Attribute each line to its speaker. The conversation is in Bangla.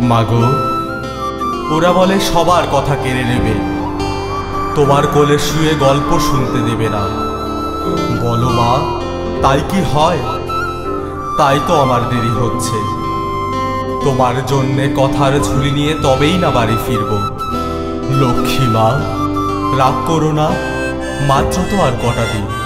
Speaker 1: মাগো, ওরা বলে, সবার কথা কেড়ে নেবে। তোমার কোলে শুয়ে গল্প শুনতে দেবে না। বলো মা, তাই কি হয়? তাই তো আমার দেরি হচ্ছে। তোমার জন্যে কথার ঝুলি নিয়ে তবেই না বাড়ি ফিরব। লক্ষ্মী মা, রাগ করো না, মাত্র তো আর কটা দিন।